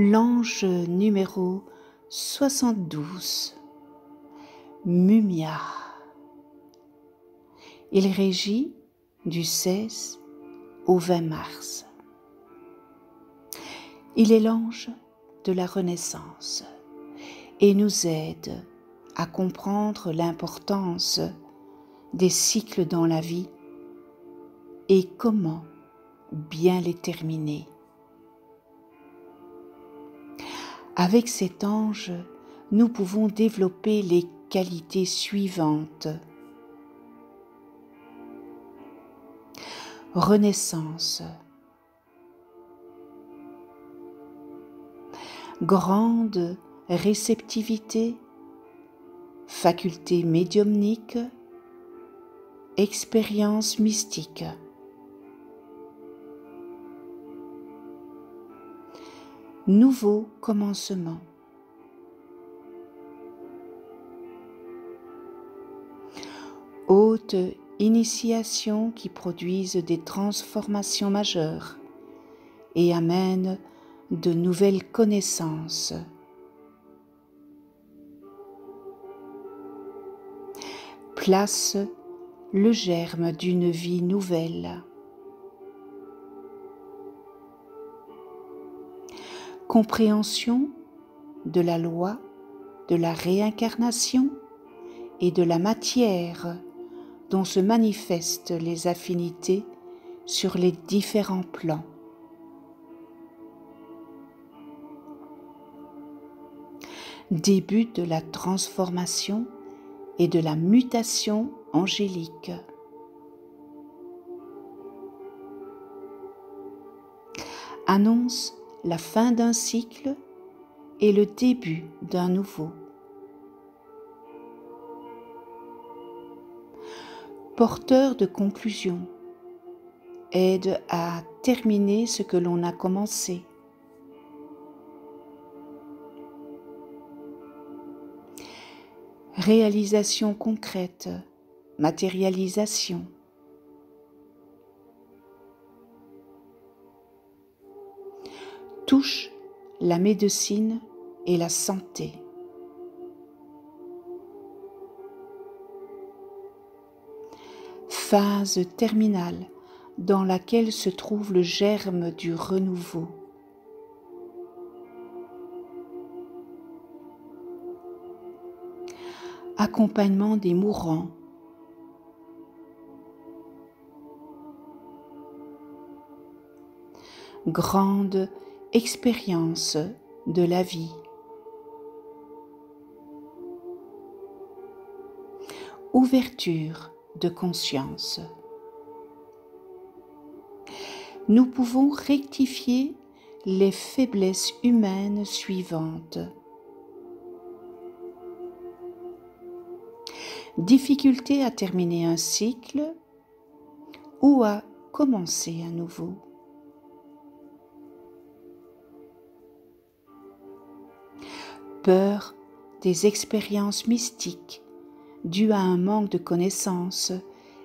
l'ange numéro 72, Mumia. Il régit du 16 au 20 mars. Il est l'ange de la Renaissance et nous aide à comprendre l'importance des cycles dans la vie et comment bien les terminer. Avec cet ange, nous pouvons développer les qualités suivantes. Renaissance. Grande réceptivité, faculté médiumnique, expérience mystique. Nouveau commencement. Haute initiation qui produisent des transformations majeures et amènent de nouvelles connaissances. Place le germe d'une vie nouvelle. Compréhension de la loi de la réincarnation et de la matière dont se manifestent les affinités sur les différents plans. Début de la transformation et de la mutation angélique. Annonce la fin d'un cycle et le début d'un nouveau. Porteur de conclusion, aide à terminer ce que l'on a commencé. Réalisation concrète, matérialisation. Touche la médecine et la santé. Phase terminale dans laquelle se trouve le germe du renouveau. accompagnement des mourants. Grande expérience de la vie. Ouverture de conscience. Nous pouvons rectifier les faiblesses humaines suivantes difficulté à terminer un cycle ou à commencer à nouveau. Peur des expériences mystiques dues à un manque de connaissances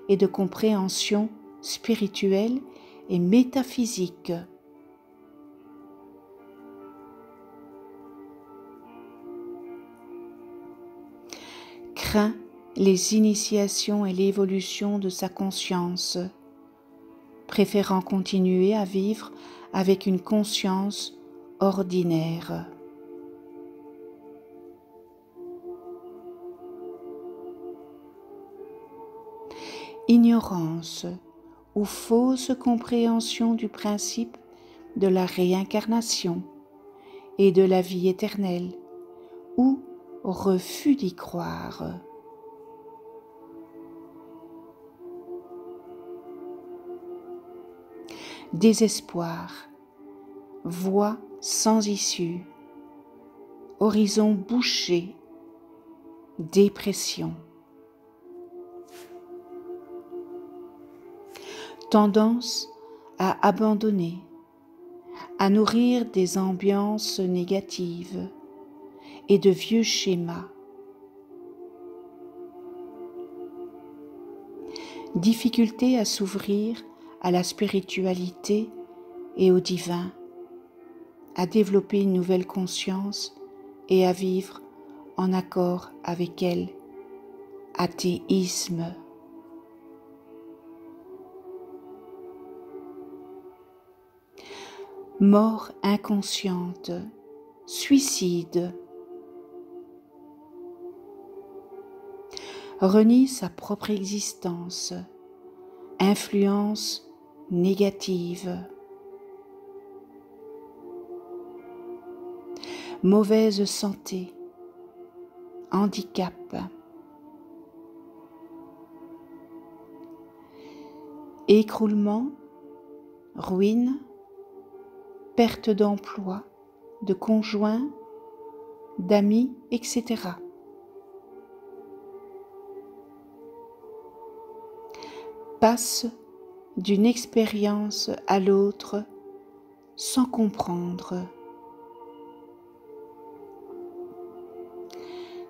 et de compréhension spirituelle et métaphysique. Craint les initiations et l'évolution de sa conscience, préférant continuer à vivre avec une conscience ordinaire. Ignorance ou fausse compréhension du principe de la réincarnation et de la vie éternelle, ou refus d'y croire. désespoir, voie sans issue, horizon bouché, dépression. Tendance à abandonner, à nourrir des ambiances négatives et de vieux schémas. Difficulté à s'ouvrir à la spiritualité et au divin, à développer une nouvelle conscience et à vivre en accord avec elle. Athéisme. Mort inconsciente, suicide. Renie sa propre existence, influence négative. Mauvaise santé, handicap. Écroulement, ruine, perte d'emploi, de conjoint, d'amis, etc. Passe d'une expérience à l'autre sans comprendre.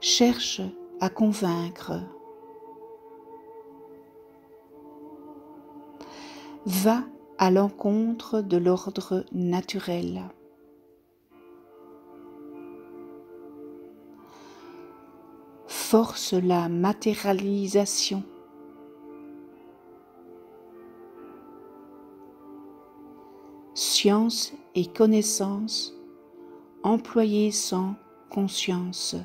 Cherche à convaincre. Va à l'encontre de l'ordre naturel. Force la matérialisation. Science et connaissance employées sans conscience.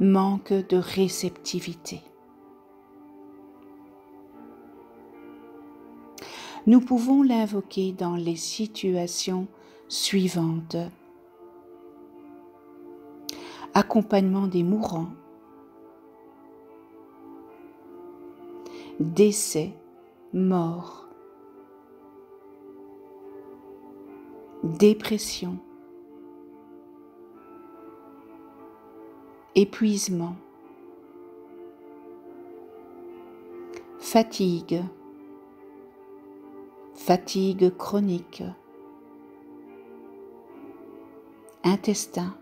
Manque de réceptivité. Nous pouvons l'invoquer dans les situations suivantes. Accompagnement des mourants, décès, mort, dépression, épuisement, fatigue, fatigue chronique, intestin,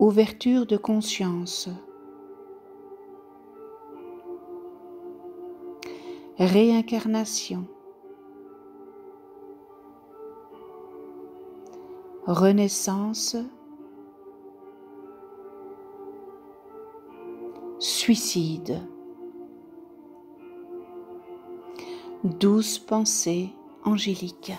ouverture de conscience, réincarnation, renaissance, suicide. Douce pensée angélique.